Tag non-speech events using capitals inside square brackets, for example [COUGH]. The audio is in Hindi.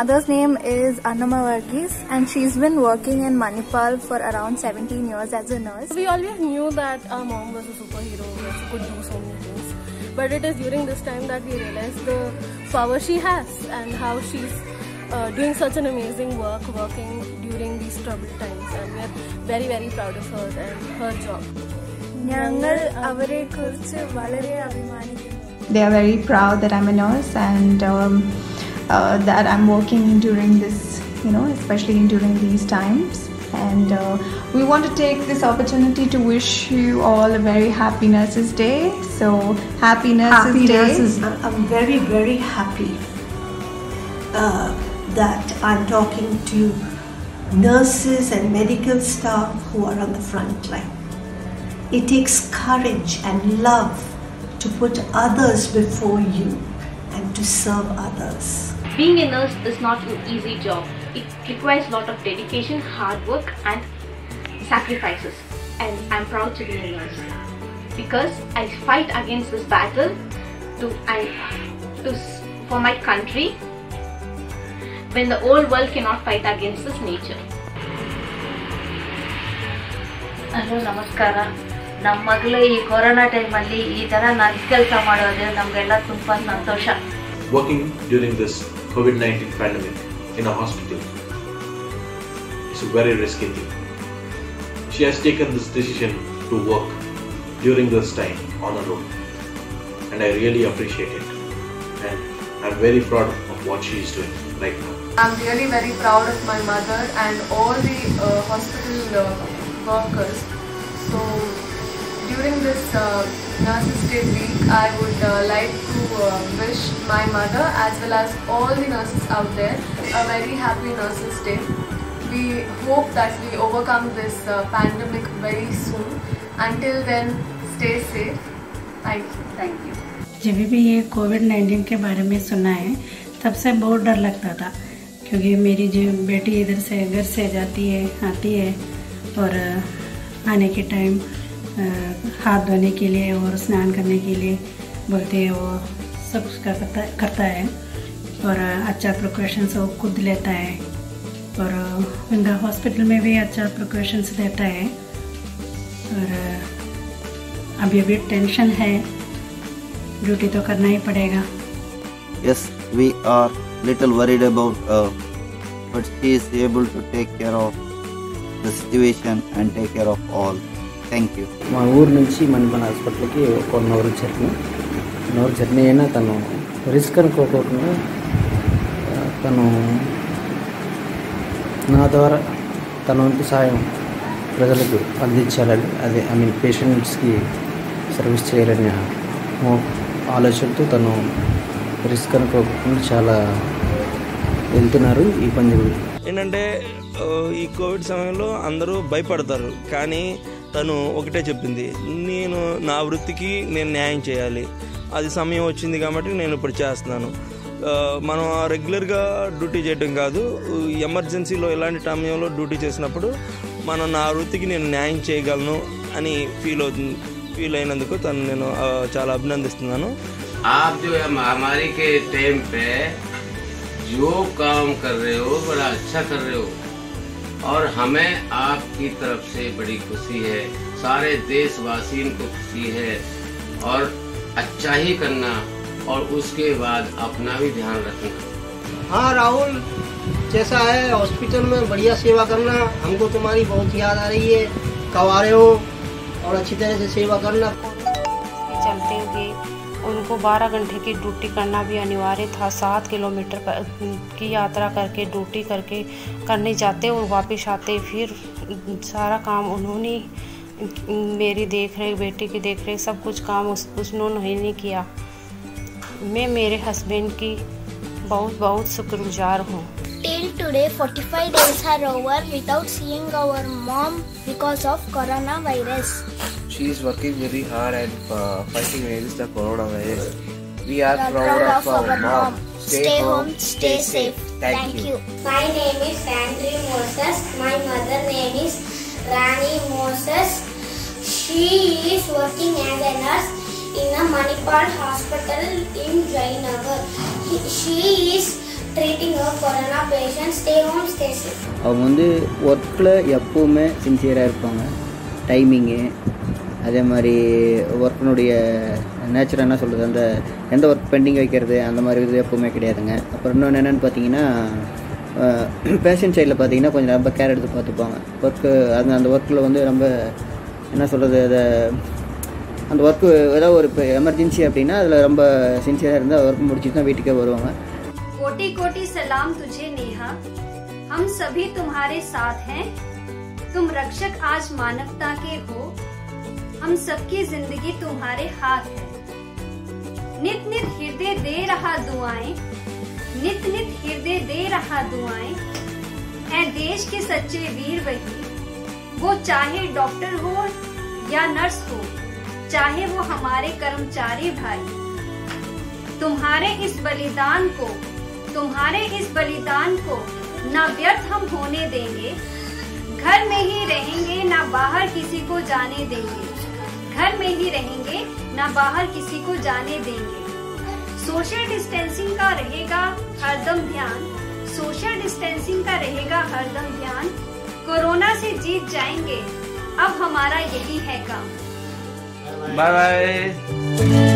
mother's name is Annama Varghese and she's been working in Manipal for around 17 years as a nurse. We always knew that our mom was a superhero, that she could do so many things. But it is during this time that we realized the power she has and how she's uh, doing such an amazing work working during these troubled times. And we are very, very proud of her and her job. ഞങ്ങൾ അവരെ കുറിച്ച് വളരെ അഭിമാനിക്കുന്നു They are very proud that I'm a nurse and um, uh, that I'm working during this, you know, especially during these times. And uh, we want to take this opportunity to wish you all a very happy Nurses Day. So, happy Nurses happy Day. nurses. I'm- I'm very, very happy uh, that I'm talking to nurses and medical staff who are on the front line. It takes courage and love to put others before you and to serve others. Being a nurse is not an easy job. It requires a lot of dedication, hard work, and sacrifices. And I'm proud to be a nurse because I fight against this battle to and to s- for my country when the whole world cannot fight against this nature. Hello ನಮಸ್ಕಾರ ನಮ್ಮ ಮಗಳು ಈ ಕೊರೋನಾ ಟೈಮಲ್ಲಿ ಈ ಥರ ನರ್ಸ್ ಕೆಲಸ ಮಾಡೋದು ನಮಗೆಲ್ಲ ತುಂಬ ಸಂತೋಷ working during this COVID 19 pandemic in a hospital is a very risky thing. She has taken this decision to work during this time on her own, and I really appreciate it. And I'm very proud of what she is doing right now. I'm really very proud of my mother and all the uh, hospital uh, workers. So during this uh, Now, Sister Week, I would uh, like to uh, wish my mother as well as all the nurses out there a very happy Nurses Day. We hope that we overcome this uh, pandemic very soon. Until then, stay safe. Thank you. Thank you. जब भी ये कोविड नाइन्टीन के बारे में सुना है तब से बहुत डर लगता था क्योंकि मेरी जो बेटी इधर से घर से जाती है आती है और आने के टाइम हाथ धोने के लिए और स्नान करने के लिए बोलते हैं वो सब कुछ करता करता है। और अच्छा प्रिकॉशंस वो खुद लेता है। और उनका हॉस्पिटल में भी अच्छा प्रिकॉशंस देता है। और अभी अभी टेंशन है। ड्यूटी तो करना ही पड़ेगा। We are little worried about her, but she is able to take care of the situation and take care of all. Thank you. మా ఊరు నుంచి మణిపన్ హాస్పిటల్కి ఒక one hour journey. One hour journey అయినా తను రిస్క్ అనుకోకుండా తను నా ద్వారా తన వంతు సాయం ప్రజలకు అందించాలని అదే ఐ మీన్ పేషెంట్స్కి సర్వీస్ చేయాలనే ఆలోచనతో తను రిస్క్ అనుకోకుండా చాలా వెళ్తున్నారు ఈ పని ఏంటంటే ఈ కోవిడ్ సమయంలో అందరూ భయపడతారు. కానీ తను ఒకటే చెప్పింది నేను నా వృత్తికి నేను న్యాయం చేయాలి అది సమయం వచ్చింది కాబట్టి నేను ఇప్పుడు చేస్తున్నాను ఆ, మనం రెగ్యులర్గా డ్యూటీ చేయడం కాదు ఎమర్జెన్సీలో ఇలాంటి సమయంలో డ్యూటీ చేసినప్పుడు మనం నా వృత్తికి నేను న్యాయం చేయగలను అని ఫీల్ అవుతుంది ఫీల్ అయినందుకు తను నేను ఆ, చాలా అభినందిస్తున్నాను आप जो है महामारी के टाइम पे जो काम कर रहे हो बड़ा अच्छा कर रहे हो और हमें आपकी तरफ़ से बड़ी खुशी है। सारे देशवासियों को खुशी है और अच्छा ही करना और उसके बाद अपना भी ध्यान रखना। हाँ राहुल जैसा है हॉस्पिटल में बढ़िया सेवा करना हमको तुम्हारी बहुत याद आ रही है। कब आ रहे हो और अच्छी तरह से सेवा करना। चलते हुए उनको 12 घंटे की ड्यूटी करना भी अनिवार्य था। सात किलोमीटर पर की यात्रा करके ड्यूटी करके करने जाते और वापस आते। फिर सारा काम उन्होंने मेरी देख रेख बेटी की देख रेख सब कुछ काम उस उन्होंने किया। मैं मेरे हस्बैंड की बहुत बहुत शुक्रगुजार हूँ। Till today, 45 days are over without seeing our mom because of coronavirus. She is working very hard and uh, fighting against the coronavirus. We are We are proud, of, our mom. Stay, home, stay safe. Thank, you. My name is Andrew Moses. My mother name is Rani Moses. She is working as a nurse in a Manipal hospital in Jainagar. He- She is treating our corona patients. Stay home, stay safe. அவங்க வந்து ஒர்க்கில் எப்போவுமே சின்சியராக இருப்பாங்க டைமிங்கு அதே மாதிரி ஒர்க்கினுடைய நேச்சர் என்ன சொல்கிறது அந்த எந்த ஒர்க் பெண்டிங் வைக்கிறது அந்த மாதிரி இது எப்பவுமே கிடையாதுங்க. அப்புறம் இன்னொன்று என்னென்னு பார்த்தீங்கன்னா பேஷண்ட் சைடில் [CLEARS THROAT] பார்த்தீங்கன்னா கொஞ்சம் ரொம்ப கேர் எடுத்து பார்த்துப்பாங்க ஒர்க்கு அந்த அந்த ஒர்க்கில் வந்து ரொம்ப என்ன சொல்கிறது அதை அந்த ஒர்க்கு ஏதாவது ஒரு இப்போ எமர்ஜென்சி அப்படின்னா அதில் ரொம்ப சின்சியராக இருந்தால் ஒர்க் முடிச்சுட்டு தான் வீட்டுக்கே வருவாங்க. கோட்டி கோட்டி சலாம் துஜே நேஹா. ஹம் சபி தும்ஹாரே சாத் ஹேன் तुम रक्षक आज मानवता के हो। हम सबकी ज़िंदगी तुम्हारे हाथ है। नित नित हृदय दे रहा दुआएँ, नित नित हृदय दे रहा दुआएँ। है देश के सच्चे वीर वही, वो चाहे डॉक्टर हो या नर्स हो, चाहे वो हमारे कर्मचारी भाई। तुम्हारे इस बलिदान को, तुम्हारे इस बलिदान को ना व्यर्थ हम होने देंगे घर में ही रहेंगे, ना बाहर किसी को जाने देंगे। घर में ही रहेंगे, ना बाहर किसी को जाने देंगे। सोशल डिस्टेंसिंग का रहेगा हरदम ध्यान। सोशल डिस्टेंसिंग का रहेगा हरदम ध्यान। कोरोना से जीत जाएँगे। अब हमारा यही है काम। Bye bye